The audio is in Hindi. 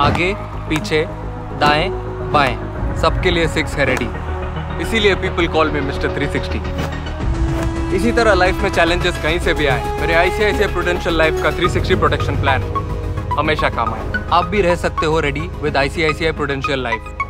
आगे, पीछे, दाएँ, बाएँ। सबके लिए सिक्स है रेडी इसीलिए पीपल कॉल में मिस्टर 360 इसी तरह लाइफ में चैलेंजेस कहीं से भी आए। मेरे आईसीआईसीआई प्रूडेंशियल लाइफ का 360 प्रोटेक्शन प्लान हमेशा काम आए। आप भी रह सकते हो ready with ICICI prudential life